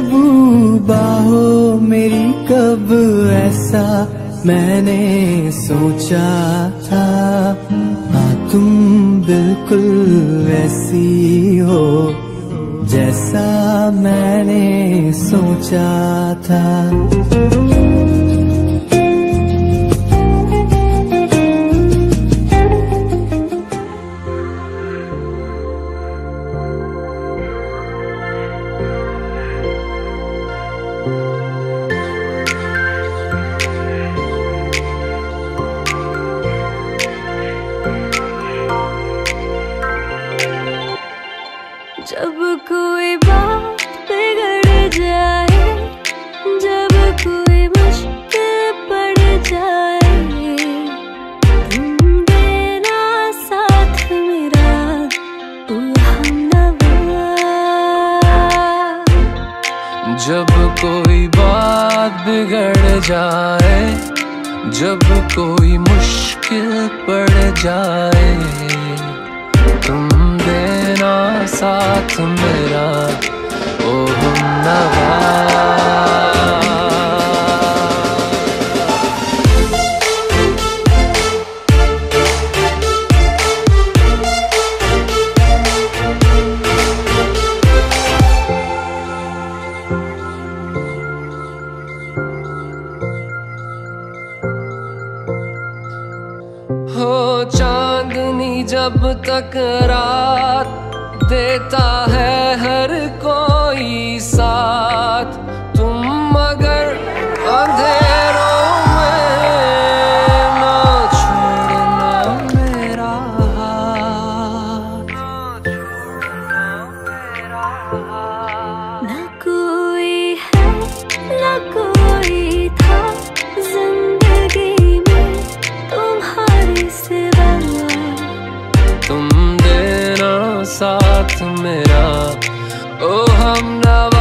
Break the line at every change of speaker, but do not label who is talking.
महबूबा हो मेरी कब ऐसा मैंने सोचा था। हाँ तुम बिल्कुल वैसी हो जैसा मैंने सोचा था।
कोई बात बिगड़ जाए, जब कोई मुश्किल पड़ जाए। तुम साथ मेरा।
जब कोई बात बिगड़ जाए, जब कोई मुश्किल पड़ जाए। साथ मेरा ओ हम नवा हो चांदनी जब तक रात देता है हर साथ मेरा। ओ हम नवा